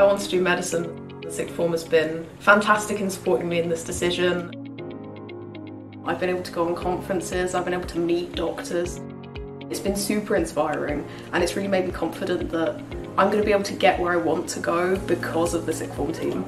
I want to do medicine. The sixth form has been fantastic in supporting me in this decision. I've been able to go on conferences, I've been able to meet doctors. It's been super inspiring and it's really made me confident that I'm going to be able to get where I want to go because of the sixth form team.